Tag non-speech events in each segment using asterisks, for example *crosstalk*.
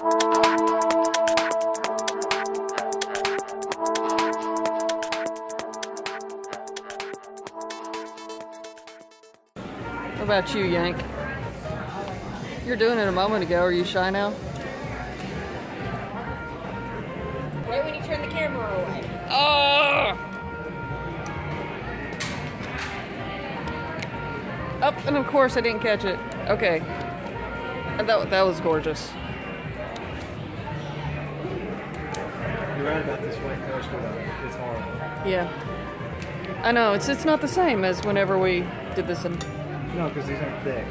What about you, Yank? You're doing it a moment ago. Are you shy now? Right when you turn the camera away. Oh! Up, and of course I didn't catch it. Okay. That, that was gorgeous. You're right about this white coaster though. It's horrible. Yeah. I know, it's it's not the same as whenever we did this in No, because these aren't thick.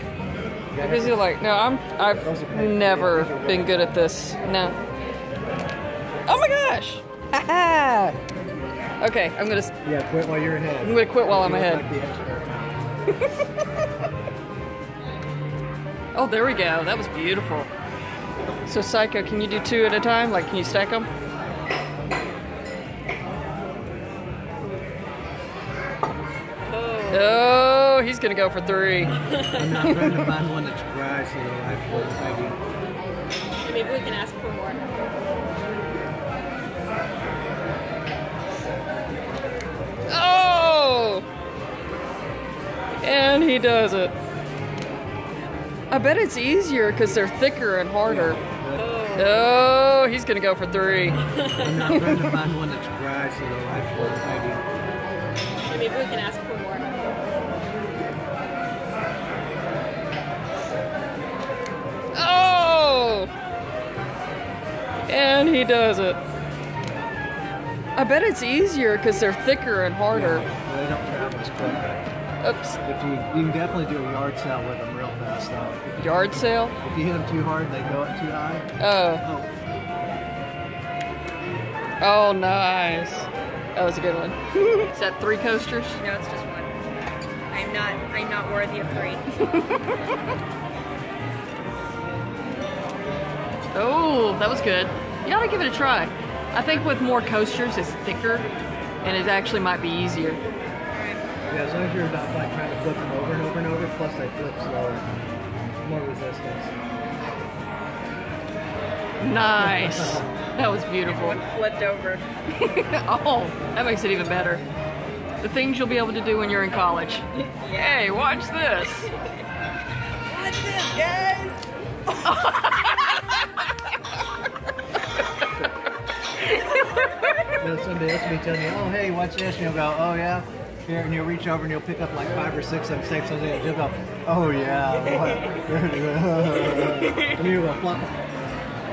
You because you're like, no, I'm I've Those are big. never Yeah, been good at this. No. Oh my gosh! Ha *laughs* Okay, I'm gonna Yeah, quit while you're ahead. I'm gonna quit while I'm You look ahead. Like the expert. *laughs* Oh, there we go. That was beautiful. So, Psycho, can you do two at a time? Like, can you stack them? He's gonna go for three. I'm not trying to find one that's dry so the life will maybe. Maybe we can ask for more. Oh! And he does it. I bet it's easier because they're thicker and harder. Oh, he's gonna go for three. *laughs* I'm not trying to find one that's dry so the life will maybe. Maybe we can ask for more. Does it. I bet it's easier because they're thicker and harder. Yeah, they don't travel as quick. Oops. If you, you can definitely do a yard sale with them real fast though. Yard sale? If you hit them too hard, they go up too high. Oh. Oh, Oh, nice. That was a good one. *laughs* Is that three coasters? No, it's just one. I'm not. I'm not worthy of three. *laughs* Oh, that was good. You ought to give it a try. I think with more coasters, it's thicker, and it actually might be easier. yeah, as long as you're not like trying to flip them over and over and over, plus they flip slower. More resistance. Nice. *laughs* That was beautiful. One flipped over. *laughs* oh, that makes it even better. The things you'll be able to do when you're in college. *laughs* Hey, watch this. Watch this, guys. Somebody else will be telling you, oh, hey, watch this. And you'll go, oh, yeah. Here, and you'll reach over and you'll pick up like five or six of them, save something, and you'll go, oh, yeah. *laughs* what?" and you'll go, plop,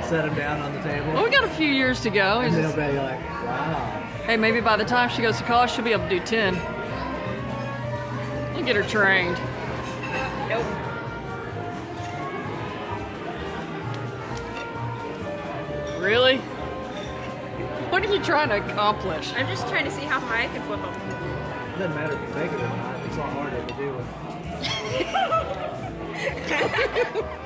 set them down on the table. Well, we got a few years to go. and they'll just- be like, wow. hey, maybe by the time she goes to college, she'll be able to do 10. We'll get her trained. Nope. Really? What are you trying to accomplish? I'm just trying to see how high I can flip them. It doesn't matter if you make it or not. It's a lot harder to do it. *laughs*